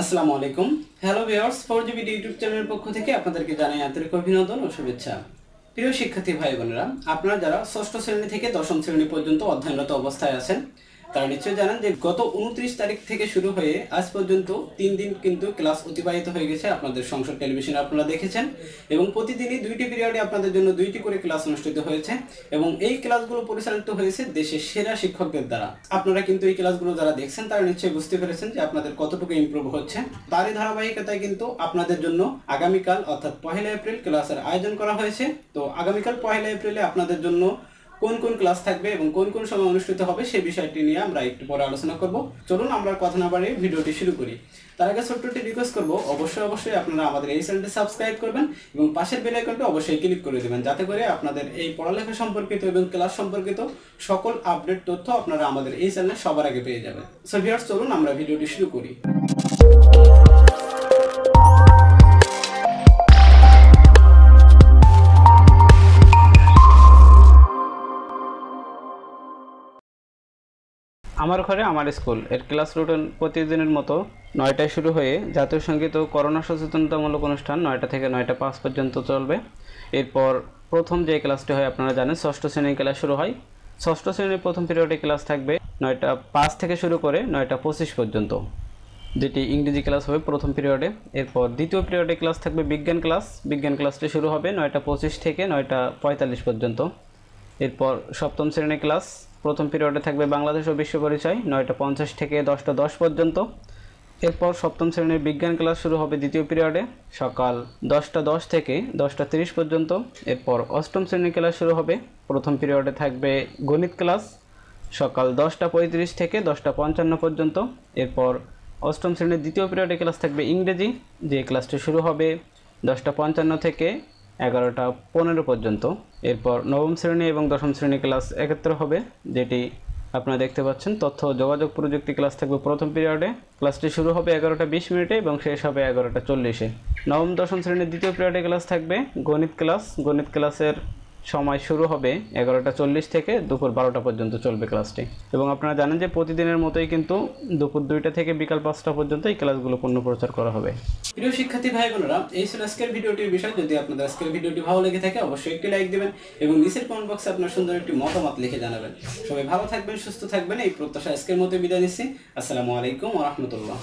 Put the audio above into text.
আসসালামু আলাইকুম। Hello viewers four GB YouTube চ্যানেলের পক্ষ থেকে আপনাদেরকে জানাই আন্তরিক অভিনন্দন ও শুভেচ্ছা। প্রিয় শিক্ষার্থী ভাই বোনেরা, আপনারা যারা ষষ্ঠ শ্রেণি থেকে দশম শ্রেণি পর্যন্ত অধ্যয়নরত অবস্থায় আছেন তারা নিশ্চয়ই জানেন যে গত উনত্রিশ তারিখ থেকে শুরু হয়ে আজ পর্যন্ত তিন দিন কিন্তু ক্লাস অতিবাহিত হয়ে গেছে আপনাদের সংসদ টেলিভিশনে আপনারা দেখেছেন এবং প্রতিদিনই দুইটি পিরিয়ডে আপনাদের জন্য দুইটি করে ক্লাস অনুষ্ঠিত হয়েছে এবং এই ক্লাসগুলো পরিচালিত হয়েছে দেশের সেরা শিক্ষকদের দ্বারা। আপনারা কিন্তু এই ক্লাসগুলো যারা দেখছেন, তারা নিশ্চয়ই বুঝতে পেরেছেন যে আপনাদের কতটুকু ইমপ্রুভ হচ্ছে। তারই ধারাবাহিকতায় কিন্তু আপনাদের জন্য আগামীকাল, অর্থাৎ পহেলা এপ্রিল ক্লাসের আয়োজন করা হয়েছে। তো আগামীকাল পহেলা এপ্রিলে আপনাদের জন্য কোন কোন ক্লাস থাকবে এবং কোন কোন সময় অনুষ্ঠিত হবে সেই বিষয়টি নিয়ে আমরা একটু পরে আলোচনা করব। চলুন আমরা কথা না বাড়িয়ে ভিডিওটি শুরু করি। তার আগে ছোট্টটি রিকোয়েস্ট করব। অবশ্যই অবশ্যই আপনারা আমাদের এই চ্যানেলটি সাবস্ক্রাইব করবেন এবং পাশের বেল আইকনটি অবশ্যই ক্লিক করে দেবেন যাতে করে আপনাদের এই পড়ালেখা সম্পর্কিত এবং ক্লাস সম্পর্কিত সকল আপডেট তথ্য আপনারা আমাদের এই চ্যানেলে সবার আগে পেয়ে যাবেন। সো ভিউয়ার্স চলুন আমরা ভিডিওটি শুরু করি। আমার ঘরে আমার স্কুল। এর ক্লাস রুটিন প্রতিদিনের মতো নয়টায় শুরু হয়ে জাতীয় সংগীত ও করোনা সচেতনতামূলক অনুষ্ঠান নয়টা থেকে নয়টা পাঁচ পর্যন্ত চলবে। এরপর প্রথম যে ক্লাসটি হয় আপনারা জানেন, ষষ্ঠ শ্রেণির ক্লাস শুরু হয়। ষষ্ঠ শ্রেণির প্রথম পিরিয়ডে ক্লাস থাকবে নয়টা পাঁচ থেকে শুরু করে নয়টা পঁচিশ পর্যন্ত। যেটি ইংরেজি ক্লাস হবে প্রথম পিরিয়ডে এরপর দ্বিতীয় পিরিয়ডে ক্লাস থাকবে বিজ্ঞান ক্লাস। বিজ্ঞান ক্লাসটি শুরু হবে নয়টা পঁচিশ থেকে নয়টা পঁয়তাল্লিশ পর্যন্ত। এরপর সপ্তম শ্রেণির ক্লাস, প্রথম পিরিয়ডে থাকবে বাংলাদেশ ও বিশ্ব পরিচয়, নয়টা পঞ্চাশ থেকে দশটা দশ পর্যন্ত। এরপর সপ্তম শ্রেণির বিজ্ঞান ক্লাস শুরু হবে দ্বিতীয় পিরিয়ডে সকাল দশটা দশ থেকে দশটা তিরিশ পর্যন্ত। এরপর অষ্টম শ্রেণির ক্লাস শুরু হবে, প্রথম পিরিয়ডে থাকবে গণিত ক্লাস, সকাল দশটা পঁয়ত্রিশ থেকে দশটা পঞ্চান্ন পর্যন্ত। এরপর অষ্টম শ্রেণির দ্বিতীয় পিরিয়ডে ক্লাস থাকবে ইংরেজি, যে ক্লাসটি শুরু হবে দশটা পঞ্চান্ন থেকে এগারোটা পনেরো পর্যন্ত। এরপর নবম শ্রেণি এবং দশম শ্রেণি ক্লাস একত্র হবে, যেটি আপনারা দেখতে পাচ্ছেন। তথ্য যোগাযোগ প্রযুক্তি ক্লাস থাকবে প্রথম পিরিয়ডে। ক্লাসটি শুরু হবে এগারোটা বিশ মিনিটে এবং শেষ হবে এগারোটা চল্লিশে। নবম, দশম শ্রেণির দ্বিতীয় পিরিয়ডে ক্লাস থাকবে গণিত ক্লাস। গণিত ক্লাসের সময় শুরু হবে এগারোটা চল্লিশ থেকে দুপুর বারোটা পর্যন্ত চলবে ক্লাসটি। এবং আপনারা জানেন যে প্রতিদিনের মতোই কিন্তু দুপুর দুইটা থেকে বিকাল পাঁচটা পর্যন্ত এই ক্লাসগুলো পূর্ণ প্রচার করা হবে। প্রিয় শিক্ষার্থী ভাই বোনেরা এই ছিল আজকের ভিডিওটির বিষয়। যদি আপনাদের আজকের ভিডিওটি ভালো লেগে থাকে, অবশ্যই একটি লাইক দিবেন এবং নিচের কমেন্ট বক্সে আপনার সুন্দর একটি মতামত লিখে জানাবেন। সবাই ভালো থাকবেন, সুস্থ থাকবেন, এই প্রত্যাশা আজকের মতো বিদায় নিচ্ছি। আসসালামু আলাইকুম রহমতুল্লাহ।